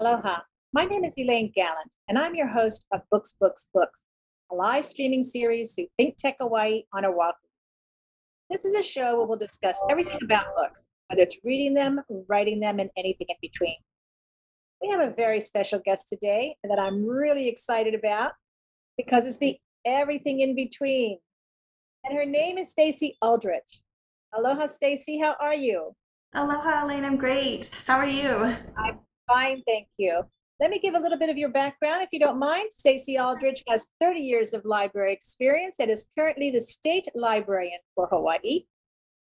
Aloha. My name is Elaine Gallant, and I'm your host of Books, Books, Books, a live streaming series through Think Tech Hawaii on Oahu. This is a show where we'll discuss everything about books, whether it's reading them, writing them, and anything in between. We have a very special guest today that I'm really excited about because it's the everything in between. And her name is Stacey Aldrich. Aloha, Stacey. How are you? Aloha, Elaine. I'm great. How are you? I'm fine, thank you. Let me give a little bit of your background, if you don't mind. Stacey Aldrich has 30 years of library experience and is currently the state librarian for Hawaii.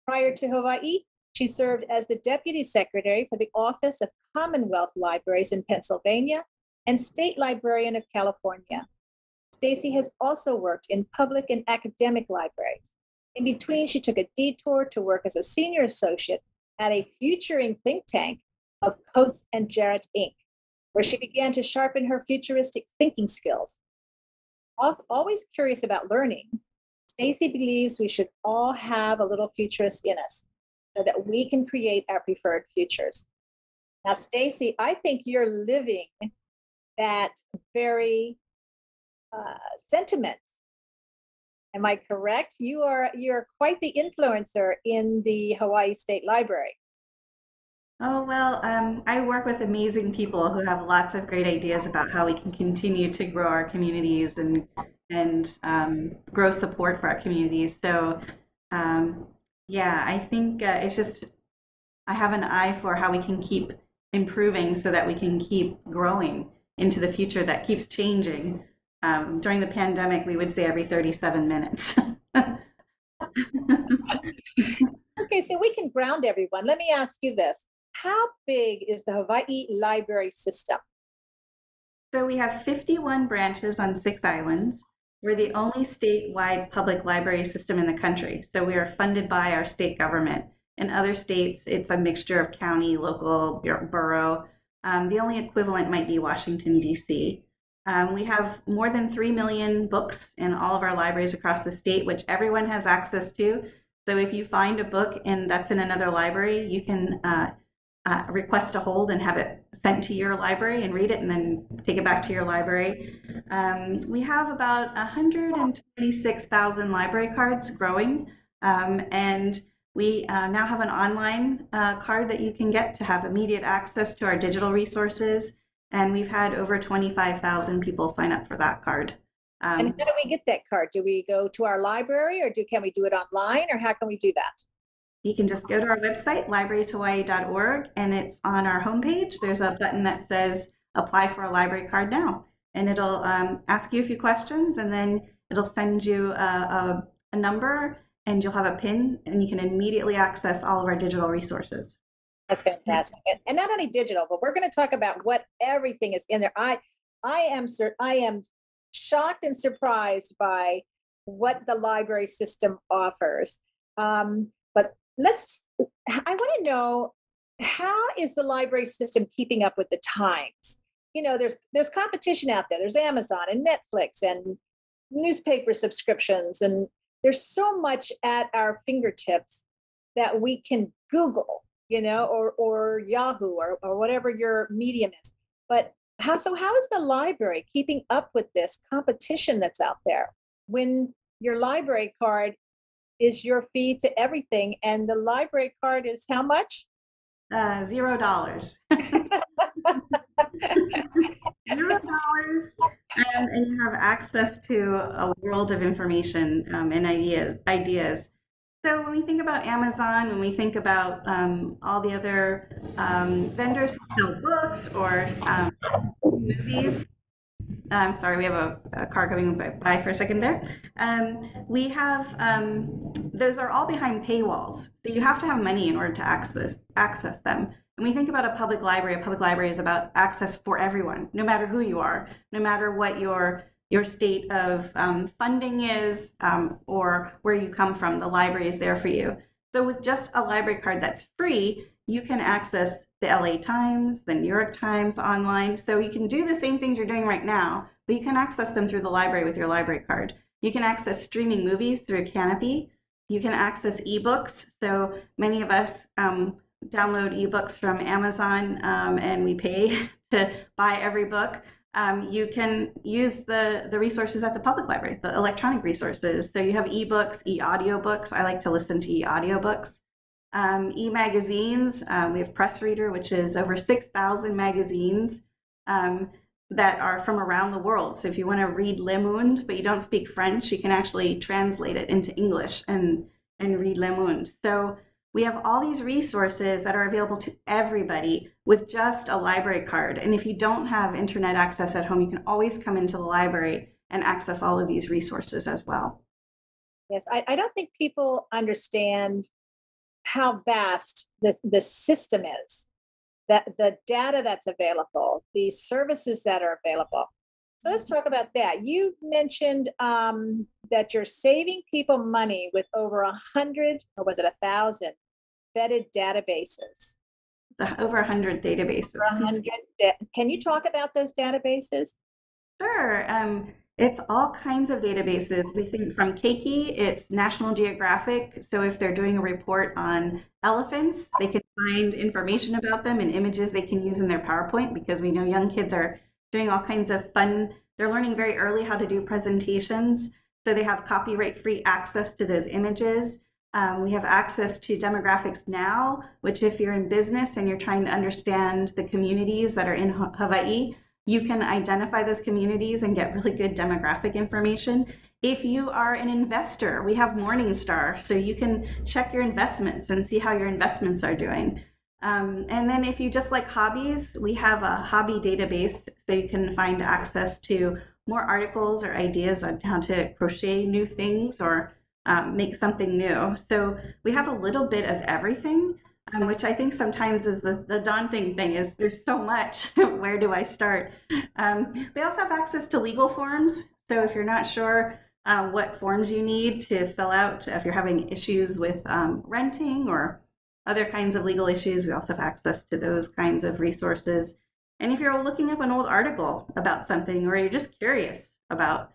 Prior to Hawaii, she served as the deputy secretary for the Office of Commonwealth Libraries in Pennsylvania and state librarian of California. Stacey has also worked in public and academic libraries. In between, she took a detour to work as a senior associate at a futuring think tank of Coates and Jarratt Inc., where she began to sharpen her futuristic thinking skills. Always curious about learning, Stacey believes we should all have a little futurist in us so that we can create our preferred futures. Now, Stacey, I think you're living that very uh, sentiment. Am I correct? You are you are quite the influencer in the Hawaii State Library. Oh, well, um, I work with amazing people who have lots of great ideas about how we can continue to grow our communities and and um, grow support for our communities. So, um, yeah, I think uh, it's just I have an eye for how we can keep improving so that we can keep growing into the future that keeps changing. Um, during the pandemic, we would say every 37 minutes. okay, so we can ground everyone. Let me ask you this how big is the Hawaii library system? So we have 51 branches on six islands. We're the only statewide public library system in the country. So we are funded by our state government. In other states, it's a mixture of county, local, borough. Um, the only equivalent might be Washington, D.C. Um, we have more than 3 million books in all of our libraries across the state, which everyone has access to. So if you find a book and that's in another library, you can uh, uh, request a hold and have it sent to your library and read it and then take it back to your library. Um, we have about 126,000 library cards growing, um, and we uh, now have an online uh, card that you can get to have immediate access to our digital resources. And we've had over 25,000 people sign up for that card. Um, and how do we get that card? Do we go to our library or do, can we do it online or how can we do that? You can just go to our website, librarieshawaii.org, and it's on our homepage. There's a button that says apply for a library card now. And it'll um, ask you a few questions, and then it'll send you a, a, a number, and you'll have a PIN, and you can immediately access all of our digital resources. That's fantastic. And not only digital, but we're going to talk about what everything is in there. I I am I am shocked and surprised by what the library system offers. Um, let's i want to know how is the library system keeping up with the times? You know there's there's competition out there. There's amazon and netflix and newspaper subscriptions and there's so much at our fingertips that we can google you know or or yahoo or, or whatever your medium is. But how so how is the library keeping up with this competition that's out there? When your library card is your fee to everything. And the library card is how much? Uh, zero dollars. zero dollars, um, and you have access to a world of information um, and ideas. Ideas. So when we think about Amazon, when we think about um, all the other um, vendors who sell books or um, movies, I'm sorry, we have a, a car coming by for a second there. Um, we have um, those are all behind paywalls, so you have to have money in order to access access them. When we think about a public library, a public library is about access for everyone, no matter who you are, no matter what your your state of um, funding is um, or where you come from. The library is there for you. So with just a library card that's free, you can access the LA Times, the New York Times online. So you can do the same things you're doing right now, but you can access them through the library with your library card. You can access streaming movies through Kanopy. You can access ebooks. So many of us um, download ebooks from Amazon um, and we pay to buy every book, um, you can use the, the resources at the public library, the electronic resources. So you have ebooks, e audiobooks. I like to listen to e audiobooks. Um, e magazines, um, we have Press Reader, which is over 6,000 magazines um, that are from around the world. So if you want to read Le Monde, but you don't speak French, you can actually translate it into English and, and read Le Monde. So we have all these resources that are available to everybody with just a library card. And if you don't have internet access at home, you can always come into the library and access all of these resources as well. Yes, I, I don't think people understand how vast the, the system is, that the data that's available, the services that are available. So let's talk about that. You mentioned um, that you're saving people money with over a hundred, or was it a thousand, vetted databases? The, over a hundred databases. Over a hundred. Da- Can you talk about those databases? Sure. Um, it's all kinds of databases. We think from Keiki, it's National Geographic. So if they're doing a report on elephants, they can find information about them and images they can use in their PowerPoint because we know young kids are doing all kinds of fun. They're learning very early how to do presentations. So they have copyright free access to those images. Um, we have access to demographics now, which if you're in business and you're trying to understand the communities that are in Hawaii, you can identify those communities and get really good demographic information. If you are an investor, we have Morningstar, so you can check your investments and see how your investments are doing. Um, and then if you just like hobbies, we have a hobby database, so you can find access to more articles or ideas on how to crochet new things or um, make something new. So we have a little bit of everything um, which I think sometimes is the, the daunting thing is there's so much. Where do I start? Um, we also have access to legal forms. So if you're not sure uh, what forms you need to fill out, if you're having issues with um, renting or other kinds of legal issues, we also have access to those kinds of resources. And if you're looking up an old article about something or you're just curious about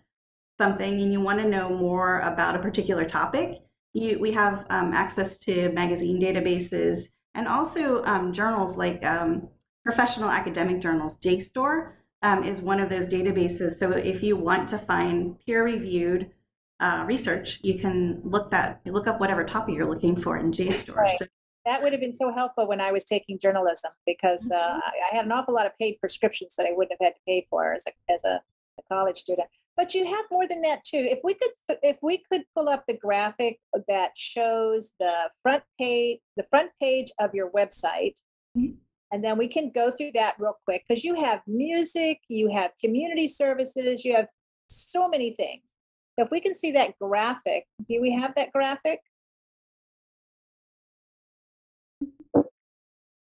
something and you want to know more about a particular topic, you, we have um, access to magazine databases and also um, journals like um, professional academic journals. JSTOR um, is one of those databases. So if you want to find peer-reviewed uh, research, you can look that look up whatever topic you're looking for in JSTOR. Right. So, that would have been so helpful when I was taking journalism because uh, mm-hmm. I had an awful lot of paid prescriptions that I wouldn't have had to pay for as a, as a, a college student. But you have more than that too. If we could, if we could pull up the graphic that shows the front page, the front page of your website, mm-hmm. and then we can go through that real quick because you have music, you have community services, you have so many things. So if we can see that graphic, do we have that graphic?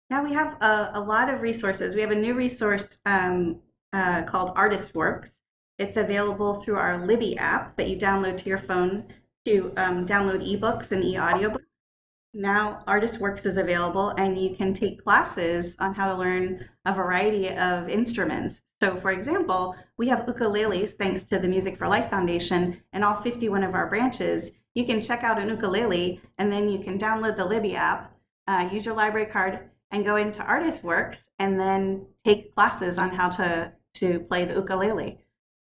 Now we have a, a lot of resources. We have a new resource um, uh, called Artist Works it's available through our Libby app that you download to your phone to um, download ebooks and e-audiobooks. Now Artist Works is available and you can take classes on how to learn a variety of instruments. So for example, we have ukuleles thanks to the Music for Life Foundation and all 51 of our branches. You can check out an ukulele and then you can download the Libby app, uh, use your library card and go into Artist Works and then take classes on how to, to play the ukulele.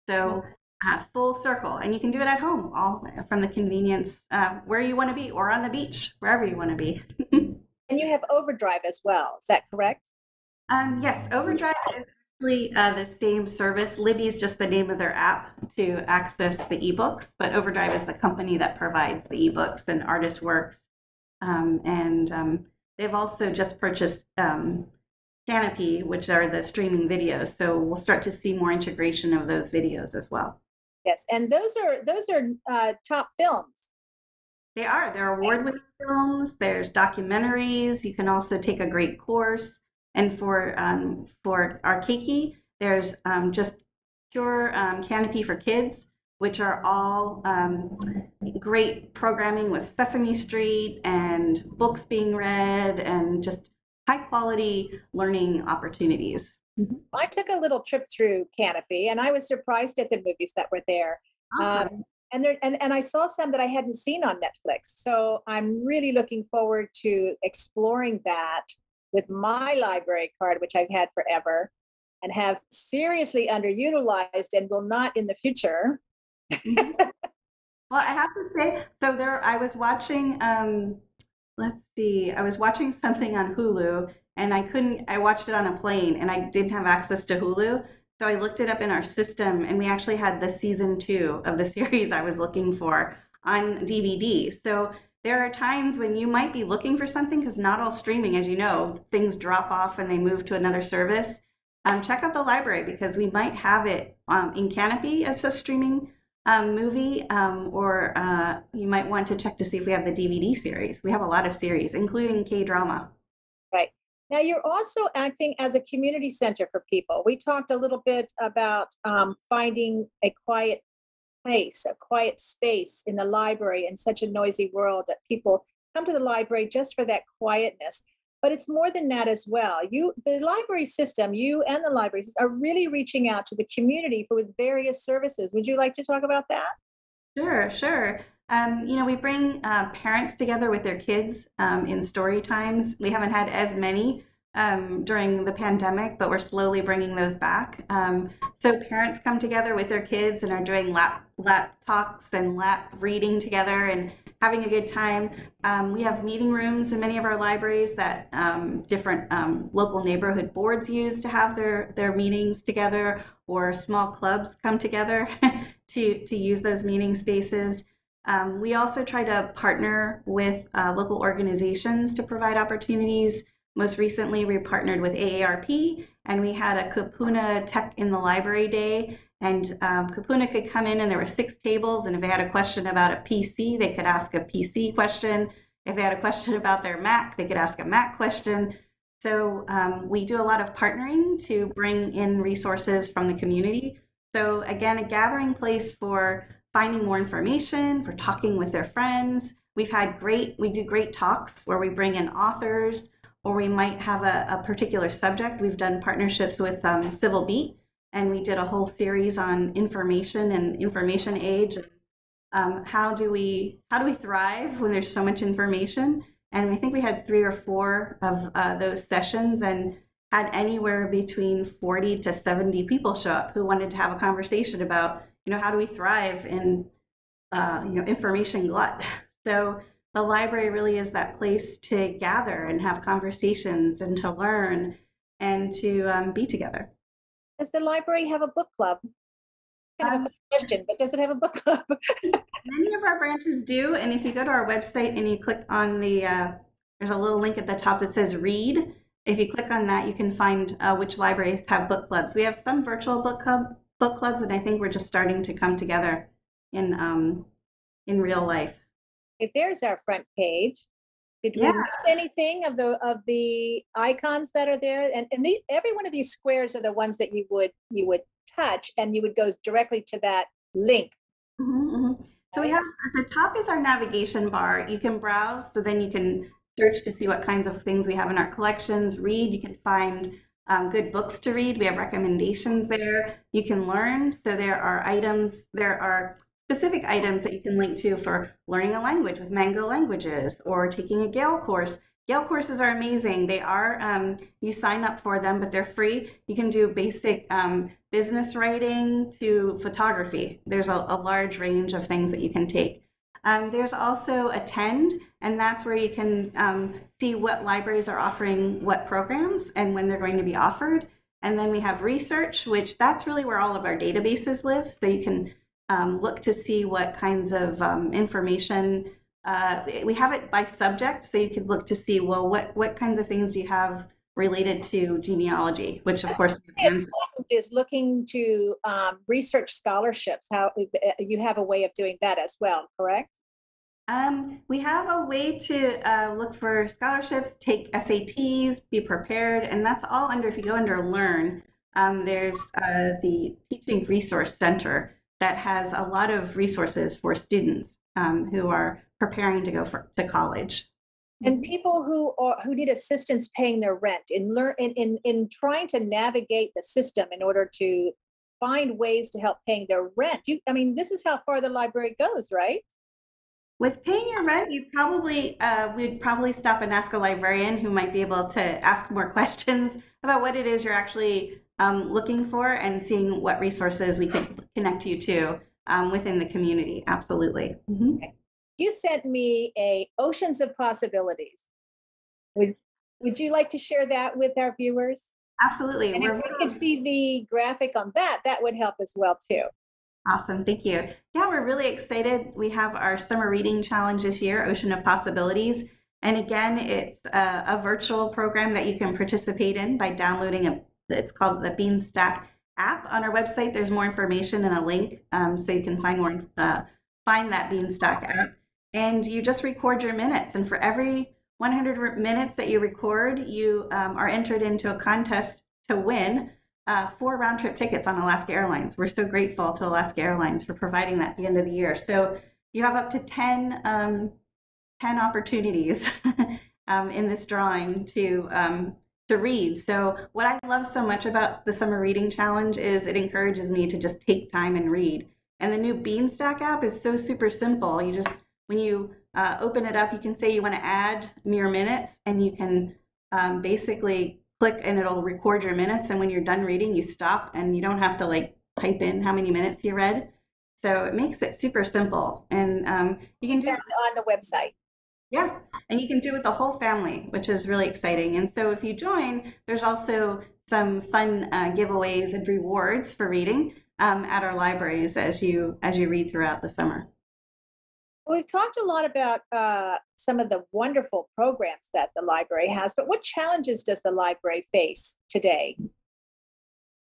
So uh, full circle, and you can do it at home, all from the convenience uh, where you want to be, or on the beach, wherever you want to be. and you have Overdrive as well. Is that correct? Um, yes, Overdrive is actually uh, the same service. Libby is just the name of their app to access the ebooks, but Overdrive is the company that provides the ebooks and Artist Works. Um, and um, they've also just purchased um, Kanopy, which are the streaming videos. So we'll start to see more integration of those videos as well. Yes, and those are those are uh, top films. They are. They're award-winning films. There's documentaries. You can also take a great course. And for um, for our Keiki, there's um, just pure um, Kanopy for kids, which are all um, great programming with Sesame Street and books being read and just high quality learning opportunities. Mm-hmm. I took a little trip through Kanopy and I was surprised at the movies that were there. Awesome. Um, and there and, and I saw some that I hadn't seen on Netflix. So I'm really looking forward to exploring that with my library card, which I've had forever and have seriously underutilized and will not in the future. well, I have to say, so there I was watching um let's see, I was watching something on Hulu and I couldn't I watched it on a plane and I didn't have access to Hulu. So I looked it up in our system and we actually had the season 2 of the series I was looking for on DVD. So there are times when you might be looking for something because not all streaming, as you know, things drop off and they move to another service. Um, check out the library because we might have it um, in Kanopy as a streaming um, movie, um, or uh, you might want to check to see if we have the DVD series. We have a lot of series, including K drama. Right. Now, you're also acting as a community center for people. We talked a little bit about um, finding a quiet place, a quiet space in the library in such a noisy world that people come to the library just for that quietness. But it's more than that as well. You, the library system, you and the libraries are really reaching out to the community for with various services. Would you like to talk about that? Sure, sure. Um, you know, we bring uh, parents together with their kids um, in story times. We haven't had as many um, during the pandemic, but we're slowly bringing those back. Um, so parents come together with their kids and are doing lap lap talks and lap reading together and having a good time. Um, we have meeting rooms in many of our libraries that um, different um, local neighborhood boards use to have their their meetings together, or small clubs come together to to use those meeting spaces. Um, we also try to partner with uh, local organizations to provide opportunities most recently, we partnered with AARP and we had a Kupuna Tech in the Library Day. And um, Kupuna could come in and there were six tables. And if they had a question about a PC, they could ask a PC question. If they had a question about their Mac, they could ask a Mac question. So um, we do a lot of partnering to bring in resources from the community. So again, a gathering place for finding more information, for talking with their friends. We've had great, we do great talks where we bring in authors, or we might have a, a particular subject. We've done partnerships with um, Civil Beat, and we did a whole series on information and information age. Um, how do we how do we thrive when there's so much information? And I think we had three or four of uh, those sessions, and had anywhere between 40 to 70 people show up who wanted to have a conversation about you know how do we thrive in uh, you know information glut. So the library really is that place to gather and have conversations and to learn and to um, be together. Does the library have a book club? Kind of a um, question, but does it have a book club? many of our branches do. And if you go to our website and you click on the, uh, there's a little link at the top that says read. If you click on that, you can find uh, which libraries have book clubs. We have some virtual book club book clubs, and I think we're just starting to come together in um, in real life. Okay, there's our front page. Did we Yeah. miss anything of the of the icons that are there? And and the, every one of these squares are the ones that you would you would touch and you would go directly to that link. Mhm, mhm. So we have at the top is our navigation bar. You can browse, so then you can search to see what kinds of things we have in our collections. Read, you can find um, good books to read. We have recommendations there. You can learn. So there are items, there are specific items that you can link to for learning a language with Mango Languages or taking a Gale course. Gale courses are amazing. They are, um, you sign up for them, but they're free. You can do basic um, business writing to photography. There's a, a, large range of things that you can take. Um, there's also Attend, and that's where you can um, see what libraries are offering what programs and when they're going to be offered. And then we have Research, which that's really where all of our databases live. So you can um, look to see what kinds of um, information uh, we have it by subject, so you could look to see well what what kinds of things do you have related to genealogy, which of course is looking to um, research scholarships. How uh, you have a way of doing that as well, correct? Um, we have a way to uh, look for scholarships, take SATs, be prepared, and that's all under. If you go under Learn, um, there's uh, the Teaching Resource Center that has a lot of resources for students um, who are preparing to go for, to college. And people who are who need assistance paying their rent in learn in, in in trying to navigate the system in order to find ways to help paying their rent. You, I mean, this is how far the library goes, right? With paying your rent, you probably uh, we'd probably stop and ask a librarian who might be able to ask more questions about what it is you're actually um, looking for and seeing what resources we could connect you to um, within the community. Absolutely. Mm-hmm. You sent me a oceans of possibilities. Would Would you like to share that with our viewers? Absolutely. And if we could see the graphic on that, that would help as well too. Awesome. Thank you. Yeah, we're really excited. We have our summer reading challenge this year, Ocean of Possibilities. And again, it's a, a virtual program that you can participate in by downloading a, it's called the Beanstack app on our website. There's more information and a link um, so you can find more, uh, find that Beanstack app. And you just record your minutes. And for every 100 minutes that you record, you um, are entered into a contest to win uh, four round trip tickets on Alaska Airlines. We're so grateful to Alaska Airlines for providing that at the end of the year. So you have up to 10, um, 10 opportunities um, in this drawing to um, to read. So what I love so much about the summer reading challenge is it encourages me to just take time and read. And the new Beanstack app is so super simple. You just when you uh, open it up, you can say you want to add mere minutes, and you can um, basically click and it'll record your minutes. And when you're done reading, you stop and you don't have to like type in how many minutes you read. So it makes it super simple, and um, you can do it on the website. Yeah, and you can do it with the whole family, which is really exciting. And so if you join, there's also some fun uh, giveaways and rewards for reading um, at our libraries as you as you read throughout the summer. We've talked a lot about uh, some of the wonderful programs that the library has, but what challenges does the library face today?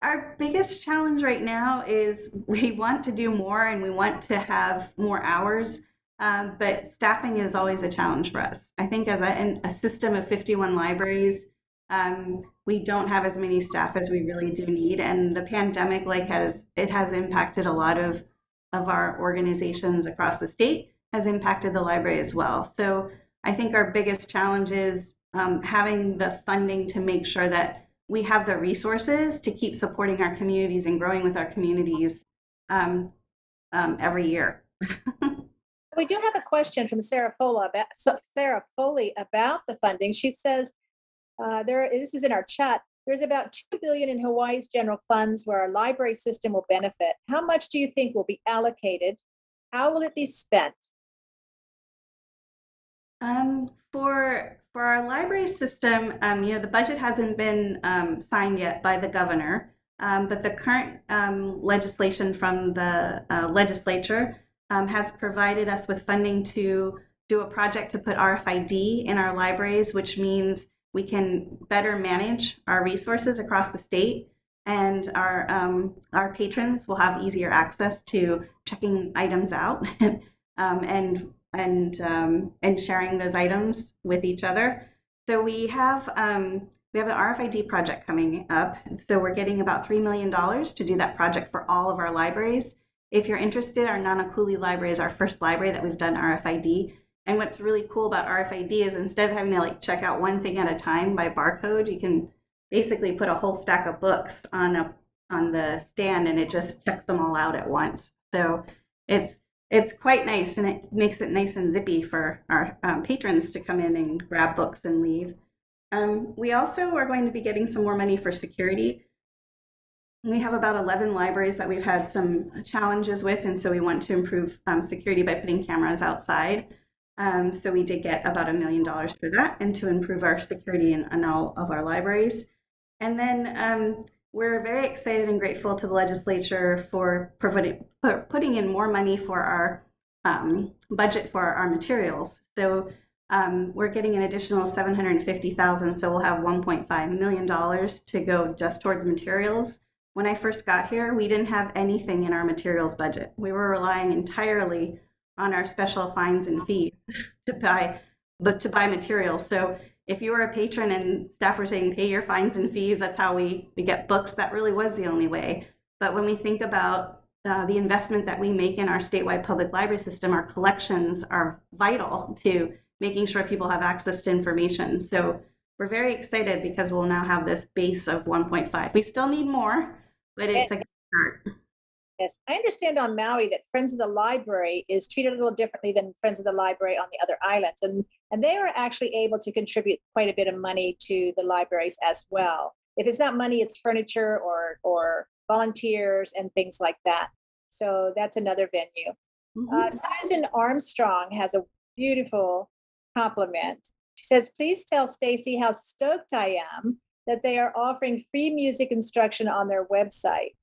Our biggest challenge right now is we want to do more and we want to have more hours um, but staffing is always a challenge for us. I think as a, a system of 51 libraries, um, we don't have as many staff as we really do need. And the pandemic, like has it has impacted a lot of of our organizations across the state, has impacted the library as well. So I think our biggest challenge is um, having the funding to make sure that we have the resources to keep supporting our communities and growing with our communities um, um, every year. We do have a question from Sarah Foley about, Sarah Foley about the funding. She says, uh, there, this is in our chat, there's about 2 billion in Hawaii's general funds where our library system will benefit. How much do you think will be allocated? How will it be spent? Um, for for our library system, um, you know, the budget hasn't been um, signed yet by the governor, um, but the current um, legislation from the uh, legislature um, has provided us with funding to do a project to put RFID in our libraries, which means we can better manage our resources across the state and our um, our patrons will have easier access to checking items out um, and and um, and sharing those items with each other. So we have um, we have an RFID project coming up. So we're getting about three million dollars to do that project for all of our libraries. If you're interested, our Nanakuli library is our first library that we've done RFID. And what's really cool about RFID is instead of having to like check out one thing at a time by barcode, you can basically put a whole stack of books on a on the stand and it just checks them all out at once. So it's it's quite nice and it makes it nice and zippy for our um, patrons to come in and grab books and leave. Um, we also are going to be getting some more money for security. We have about 11 libraries that we've had some challenges with, and so we want to improve um, security by putting cameras outside. Um, so we did get about a million dollars for that and to improve our security in, in all of our libraries. And then um, we're very excited and grateful to the legislature for providing, putting in more money for our um, budget for our materials. So um, we're getting an additional 750,000, so we'll have 1.5 million dollars to go just towards materials. When I first got here, we didn't have anything in our materials budget. We were relying entirely on our special fines and fees to buy, but to buy materials. So if you were a patron and staff were saying pay your fines and fees, that's how we, we get books. That really was the only way. But when we think about uh, the investment that we make in our statewide public library system, our collections are vital to making sure people have access to information. So we're very excited because we'll now have this base of 1.5. We still need more, but it's, Yes. start. Yes, I understand on Maui that Friends of the Library is treated a little differently than Friends of the Library on the other islands, and and they are actually able to contribute quite a bit of money to the libraries as well. If it's not money, it's furniture or or volunteers and things like that. So that's another venue. Mm-hmm. Uh, Susan Armstrong has a beautiful compliment. She says, "Please tell Stacey how stoked I am that they are offering free music instruction on their website."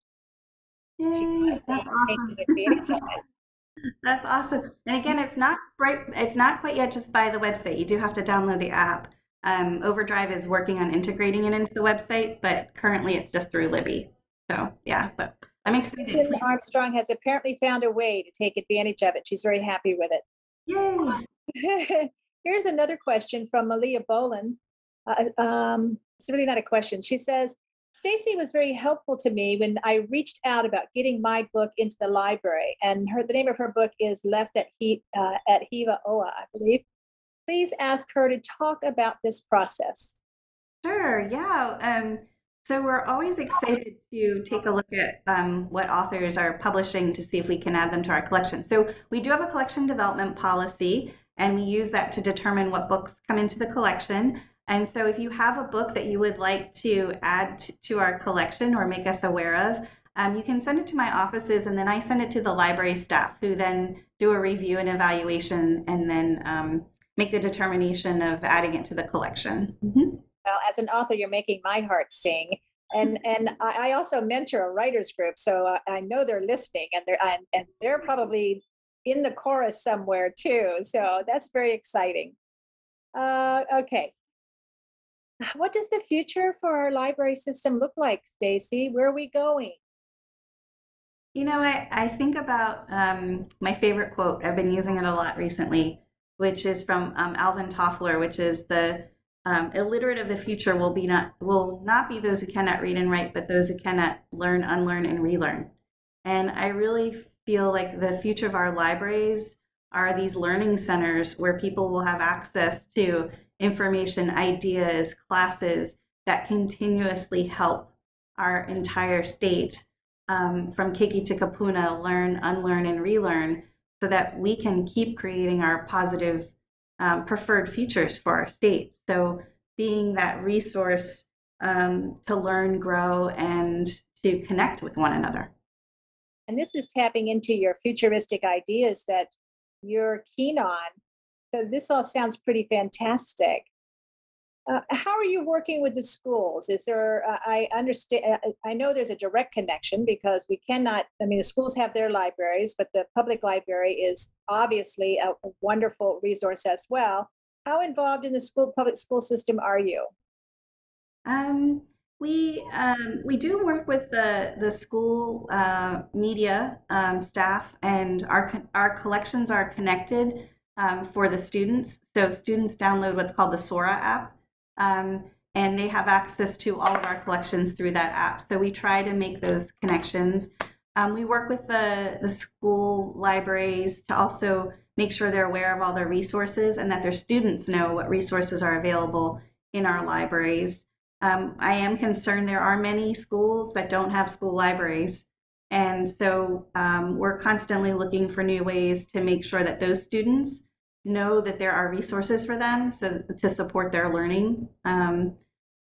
Yay, that's awesome. taking advantage of it. That's awesome. And again, it's not right. It's not quite yet just by the website. You do have to download the app. Um, Overdrive is working on integrating it into the website, but currently it's just through Libby. So yeah, but I'm excited. Susan Armstrong has apparently found a way to take advantage of it. She's very happy with it. Yay! Here's another question from Malia Boland. Uh, um, it's really not a question. She says, Stacey was very helpful to me when I reached out about getting my book into the library, and her the name of her book is Left at he, uh, at Hiva Oa, I believe. Please ask her to talk about this process. Sure. Yeah. Um, so we're always excited to take a look at um, what authors are publishing to see if we can add them to our collection. So we do have a collection development policy, and we use that to determine what books come into the collection. And so if you have a book that you would like to add to, to our collection or make us aware of, um, you can send it to my offices and then I send it to the library staff who then do a review and evaluation and then um, make the determination of adding it to the collection. Mm-hmm. Well, as an author, you're making my heart sing. And and I, also mentor a writers group, so I know they're listening, and they're and, and they're probably in the chorus somewhere too. So that's very exciting. Uh, okay, what does the future for our library system look like, Stacey? Where are we going? You know, I, I think about um, my favorite quote. I've been using it a lot recently, which is from um, Alvin Toffler, which is the um, illiterate of the future will be not will not be those who cannot read and write, but those who cannot learn, unlearn, and relearn. And I really feel like the future of our libraries are these learning centers where people will have access to information, ideas, classes that continuously help our entire state um, from Keiki to Kupuna, learn, unlearn, and relearn, so that we can keep creating our positive um, preferred futures for our state. So, being that resource um, to learn, grow, and to connect with one another. And this is tapping into your futuristic ideas that you're keen on. So, this all sounds pretty fantastic. Uh, how are you working with the schools? Is there, uh, I understand, uh, I know there's a direct connection because we cannot, I mean, the schools have their libraries, but the public library is obviously a, a wonderful resource as well. How involved in the school public school system are you? Um, we um, we do work with the the school uh, media um, staff, and our our collections are connected um, for the students. So students download what's called the Sora app, um, and they have access to all of our collections through that app. So we try to make those connections. Um, we work with the, the school libraries to also make sure they're aware of all their resources and that their students know what resources are available in our libraries. Um, I am concerned there are many schools that don't have school libraries. And so um, we're constantly looking for new ways to make sure that those students know that there are resources for them so to support their learning. Um,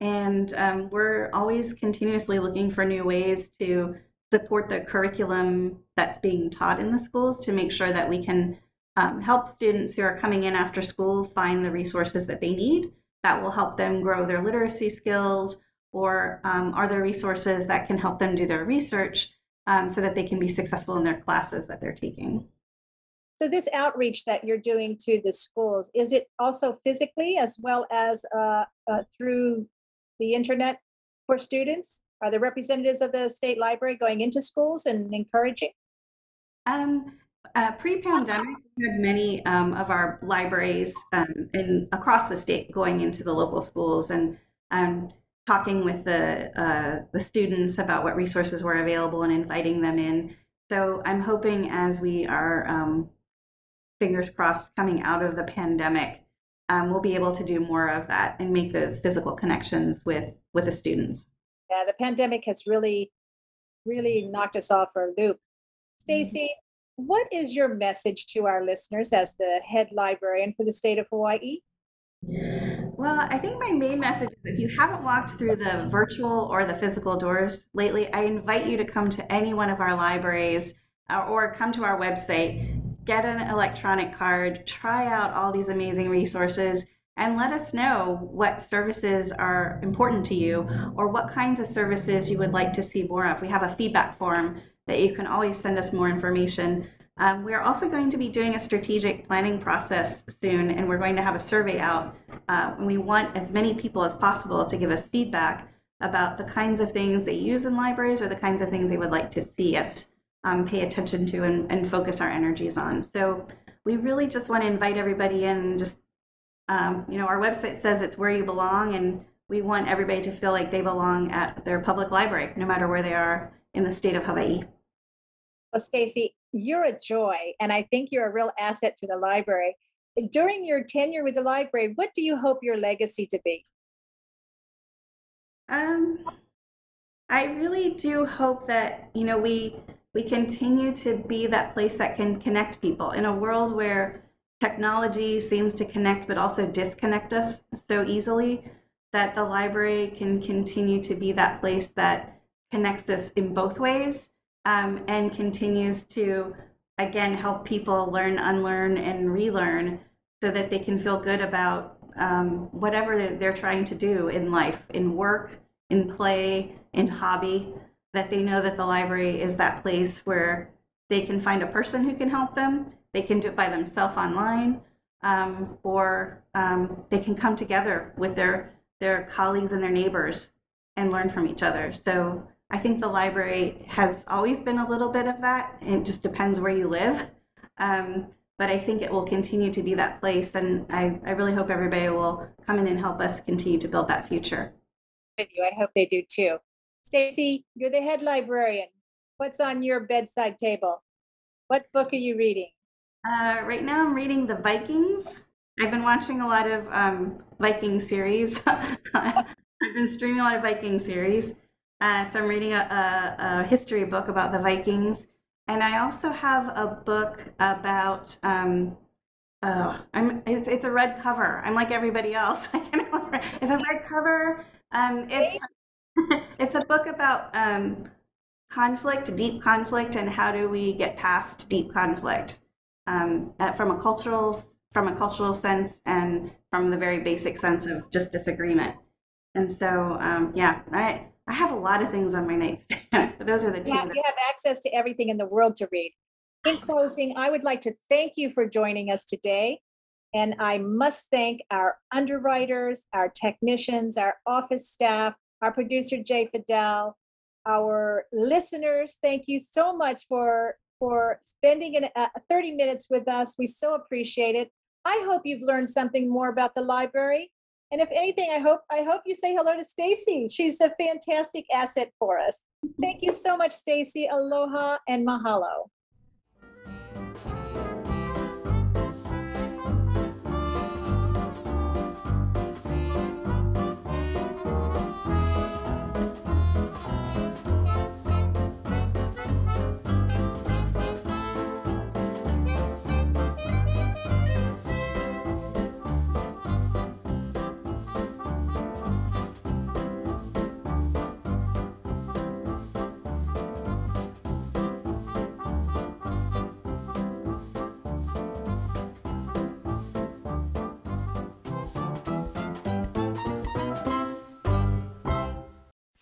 and um, we're always continuously looking for new ways to support the curriculum that's being taught in the schools to make sure that we can um, help students who are coming in after school find the resources that they need that will help them grow their literacy skills or um, are there resources that can help them do their research um, so that they can be successful in their classes that they're taking. So this outreach that you're doing to the schools, is it also physically as well as uh, uh, through the internet for students? Are the representatives of the state library going into schools and encouraging? Um, uh, pre-pandemic, we had many um, of our libraries um, in across the state going into the local schools and um, talking with the uh, the students about what resources were available and inviting them in. So I'm hoping as we are um, fingers crossed, coming out of the pandemic, um, we'll be able to do more of that and make those physical connections with with the students. Yeah, the pandemic has really really knocked us off our loop. Stacey, what is your message to our listeners as the head librarian for the state of Hawaii? Well, I think my main message is if you haven't walked through the virtual or the physical doors lately, I invite you to come to any one of our libraries uh, or come to our website, get an electronic card, try out all these amazing resources, and let us know what services are important to you or what kinds of services you would like to see more of. We have a feedback form that you can always send us more information. Um, we're also going to be doing a strategic planning process soon, and we're going to have a survey out. Uh, we want as many people as possible to give us feedback about the kinds of things they use in libraries or the kinds of things they would like to see us um, pay attention to and, and, focus our energies on. So we really just want to invite everybody in just, um, you know, our website says it's where you belong, and we want everybody to feel like they belong at their public library, no matter where they are in the state of Hawaii. Well, Stacey, you're a joy, and I think you're a real asset to the library. During your tenure with the library, what do you hope your legacy to be? Um, I really do hope that you know we we continue to be that place that can connect people in a world where technology seems to connect but also disconnect us so easily that the library can continue to be that place that connects us in both ways um, and continues to, again, help people learn, unlearn, and relearn so that they can feel good about um, whatever they're trying to do in life, in work, in play, in hobby, that they know that the library is that place where they can find a person who can help them. They can do it by themselves online, um, or um, they can come together with their their colleagues and their neighbors and learn from each other. So I think the library has always been a little bit of that. It just depends where you live. Um, but I think it will continue to be that place. And I, I really hope everybody will come in and help us continue to build that future. With you, I hope they do too. Stacey, you're the head librarian. What's on your bedside table? What book are you reading? Uh, right now, I'm reading The Vikings. I've been watching a lot of um, Viking series. I've been streaming a lot of Viking series. Uh, so I'm reading a, a, a, history book about the Vikings, and I also have a book about. Um, uh, I'm. It's, it's, a red cover. I'm like everybody else. it's a red cover. Um, it's it's a book about um, conflict, deep conflict, and how do we get past deep conflict um, from a cultural from a cultural sense and from the very basic sense of just disagreement. And so, um, yeah, I I have a lot of things on my nightstand, but those are the two. Yeah, you have access to everything in the world to read. In closing, I would like to thank you for joining us today. And I must thank our underwriters, our technicians, our office staff, our producer, Jay Fidel, our listeners. Thank you so much for, for spending an, uh, 30 minutes with us. We so appreciate it. I hope you've learned something more about the library. And if anything, I hope I hope you say hello to Stacey. She's a fantastic asset for us. Thank you so much, Stacey. Aloha and mahalo.